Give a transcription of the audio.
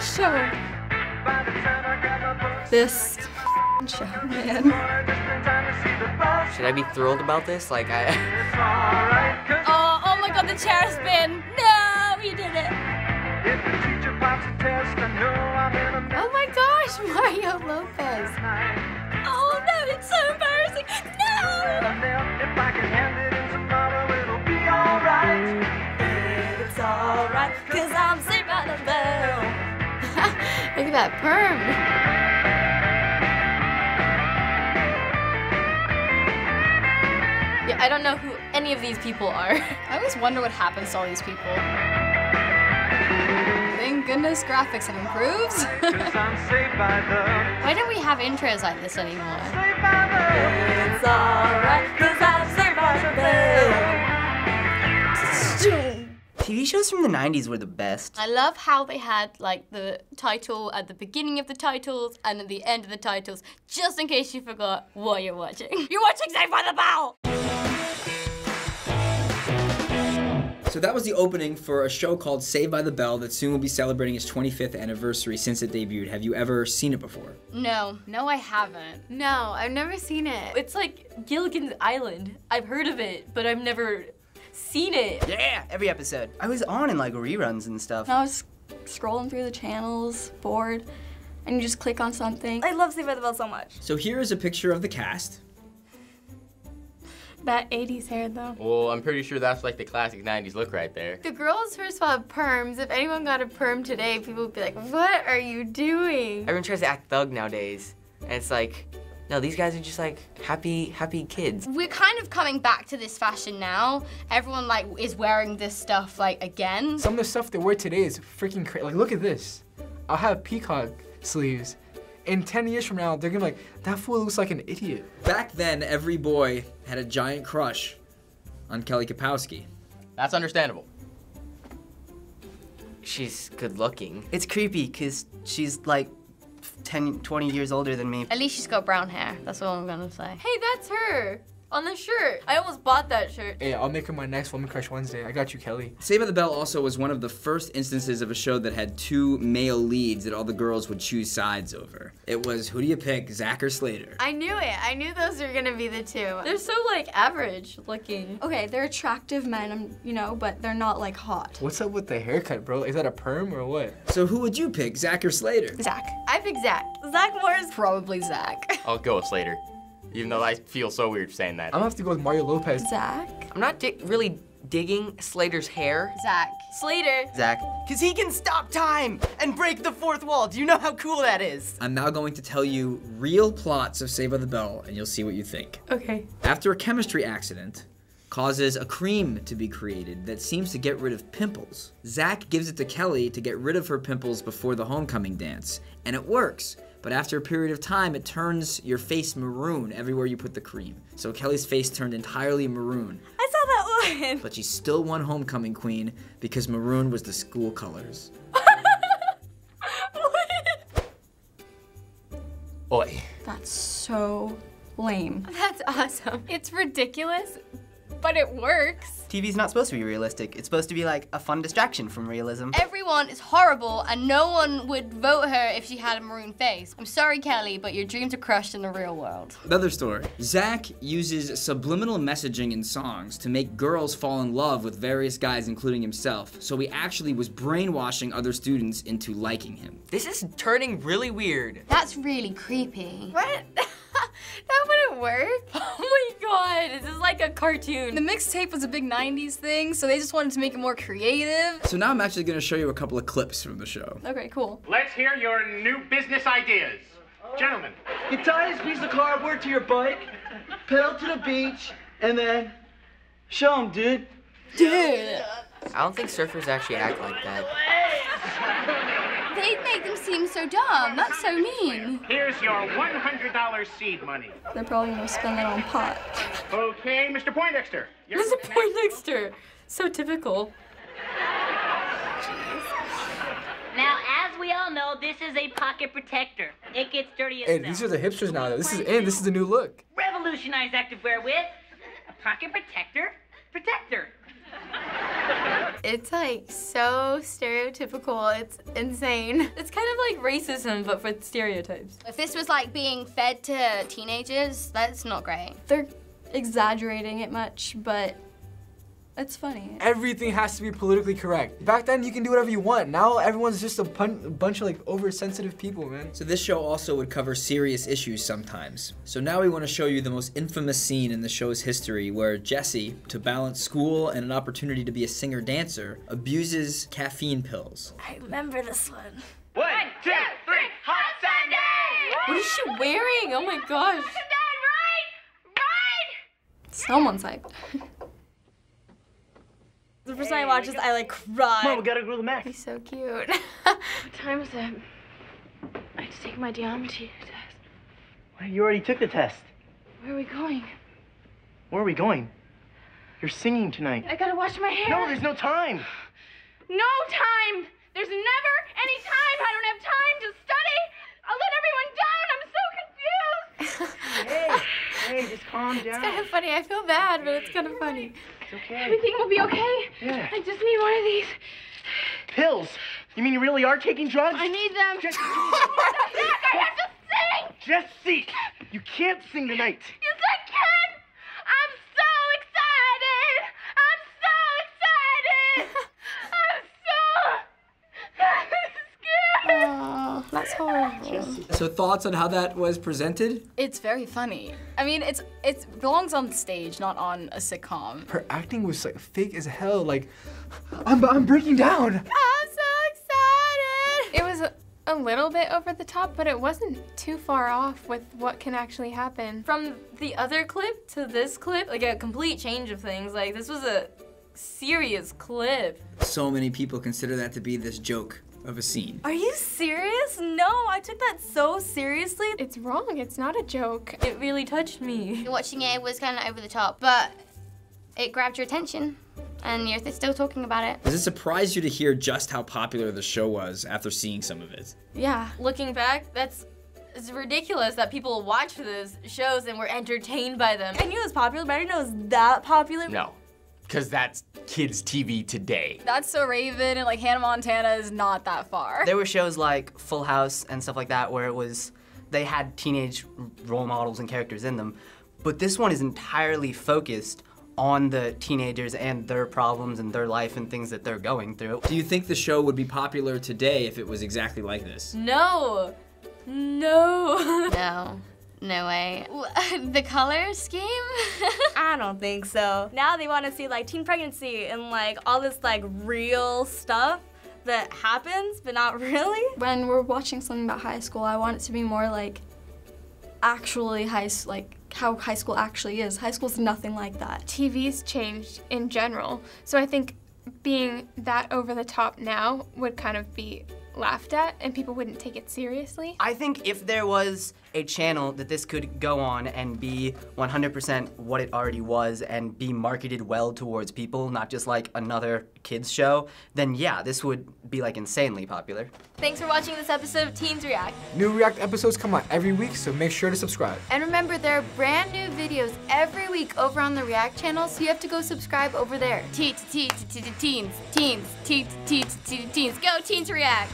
show. This show, man. Should I be thrilled about this? Like I. Oh, oh my god, the chair spin. No, he did it. Oh my gosh, Mario Lopez. Oh no, it's so embarrassing. No! That perm. Yeah, I don't know who any of these people are. I always wonder what happens to all these people. Thank goodness graphics have improved. Why don't we have intros like this anymore? Shows from the 90s were the best. I love how they had like the title at the beginning of the titles and at the end of the titles, just in case you forgot what you're watching. You're watching Saved by the Bell! So that was the opening for a show called Saved by the Bell that soon will be celebrating its 25th anniversary since it debuted. Have you ever seen it before? No. no, I haven't. No, I've never seen it. It's like Gilligan's Island. I've heard of it, but I've never seen it. Yeah, every episode. I was on in like reruns and stuff. I was scrolling through the channels, bored, and you just click on something. I love Saved by the Bell so much. So here is a picture of the cast. That 80s hair though. Well, I'm pretty sure that's like the classic 90s look right there. The girls first of all have perms. If anyone got a perm today, people would be like, what are you doing? Everyone tries to act thug nowadays. And it's like, no, these guys are just like happy, happy kids. We're kind of coming back to this fashion now. Everyone like is wearing this stuff like again. Some of the stuff they wear today is freaking crazy. Like, look at this. I'll have peacock sleeves. In 10 years from now, they're gonna be like, that fool looks like an idiot. Back then, every boy had a giant crush on Kelly Kapowski. That's understandable. She's good looking. It's creepy because she's like 10, 20 years older than me. At least she's got brown hair. That's all I'm gonna say. Hey, that's her on the shirt. I almost bought that shirt. Hey, I'll make her my next Woman Crush Wednesday. I got you, Kelly. Saved by the Bell also was one of the first instances of a show that had two male leads that all the girls would choose sides over. It was who do you pick, Zack or Slater? I knew it. I knew those were gonna be the two. They're so like average looking. Okay, they're attractive men, um, you know, but they're not like hot. What's up with the haircut, bro? Is that a perm or what? So who would you pick, Zack or Slater? Zack. I pick Zack. Zack Morris Probably Zack. I'll go with Slater. Even though I feel so weird saying that. I'm gonna have to go with Mario Lopez. Zack. I'm not di- really digging Slater's hair. Zack. Slater. Zack. Because he can stop time and break the fourth wall. Do you know how cool that is? I'm now going to tell you real plots of Saved by the Bell, and you'll see what you think. Okay. After a chemistry accident causes a cream to be created that seems to get rid of pimples. Zack gives it to Kelly to get rid of her pimples before the homecoming dance, and it works. But after a period of time, it turns your face maroon everywhere you put the cream. So Kelly's face turned entirely maroon, I saw that one. but she still won homecoming queen because maroon was the school colors. Oi. That's so lame. That's awesome. It's ridiculous, but it works. TV's not supposed to be realistic. It's supposed to be like a fun distraction from realism. Everyone is horrible, and no one would vote her if she had a maroon face. I'm sorry, Kelly, but your dreams are crushed in the real world. Another story. Zack uses subliminal messaging in songs to make girls fall in love with various guys, including himself. So he actually was brainwashing other students into liking him. This is turning really weird. That's really creepy. What? that wouldn't work. Oh my god, this is like a cartoon. The mixtape was a big 90s thing, so they just wanted to make it more creative. So now I'm actually going to show you a couple of clips from the show. Okay, cool. Let's hear your new business ideas. Gentlemen, You tie this piece of cardboard to your bike, pedal to the beach, and then show 'em, dude. Dude. I don't think surfers actually act like that. They make them seem so dumb. That's so mean. here's your $100 seed money. They're probably gonna spend it on pot. Okay, Mr. Poindexter. you're There's a. Poindexter. So typical. Now, as we all know, this is a pocket protector. It gets dirty Hey, itself. these are the hipsters now. though. This is in. This is the new look. Revolutionize activewear with a pocket protector protector. It's like so stereotypical. It's insane. It's kind of like racism, but for stereotypes. If this was like being fed to teenagers, that's not great. They're exaggerating it much, but it's funny. Everything has to be politically correct. Back then, you can do whatever you want. Now, everyone's just a, pun- bunch of like oversensitive people, man. So this show also would cover serious issues sometimes. So now we want to show you the most infamous scene in the show's history where Jessie, to balance school and an opportunity to be a singer-dancer, abuses caffeine pills. I remember this one. One, two, three, hot Sundae! What is she wearing? Oh my gosh. Someone's like, The first time I watched this, I like cried. Come on, we gotta go to the Max. He's so cute. What time is it? I have to take my geometry test. Wait, You already took the test. Where are we going? Where are we going? You're singing tonight. I gotta wash my hair. No, there's no time. No time! There's never any time! I don't have time to study! I'll let everyone down! I'm so confused! Hey, hey, just calm down. It's kind of funny. I feel bad, but it's kind of funny. It's okay. Everything will be okay. Yeah. I just need one of these. Pills? You mean you really are taking drugs? I need them. Just- I have to sing! Jessie, you can't sing tonight. Yes, horrible. So thoughts on how that was presented? It's very funny. I mean, it's it belongs on stage, not on a sitcom. Her acting was like fake as hell. Like, I'm, I'm breaking down. I'm so excited. It was a, a little bit over the top, but it wasn't too far off with what can actually happen. From the other clip to this clip, like a complete change of things. Like this was a serious clip. So many people consider that to be this joke of a scene. Are you serious? No, I took that so seriously. It's wrong. It's not a joke. It really touched me. Watching it, it was kind of over the top, but it grabbed your attention, and you're still talking about it. Does it surprise you to hear just how popular the show was after seeing some of it? Yeah, looking back, that's it's ridiculous that people watch those shows and were entertained by them. I knew it was popular, but I didn't know it was that popular. No, because that's kids' TV today. That's so Raven and like Hannah Montana is not that far. There were shows like Full House and stuff like that where it was they had teenage role models and characters in them, but this one is entirely focused on the teenagers and their problems and their life and things that they're going through. Do you think the show would be popular today if it was exactly like this? No. No. No. No way. The color scheme? I don't think so. Now they want to see like teen pregnancy and like all this like real stuff that happens, but not really. When we're watching something about high school, I want it to be more like actually high, s- like how high school actually is. High school's nothing like that. TV's changed in general, so I think being that over the top now would kind of be laughed at, and people wouldn't take it seriously. I think if there was a channel that this could go on and be 100% what it already was and be marketed well towards people, not just like another kids show, then yeah, this would be like insanely popular. Thanks for watching this episode of Teens React. New React episodes come out every week, so make sure to subscribe. And remember, there are brand new videos every week over on the React channel, so you have to go subscribe over there. T to T to T to teens, teens, T to T to T to teens. Go teens react.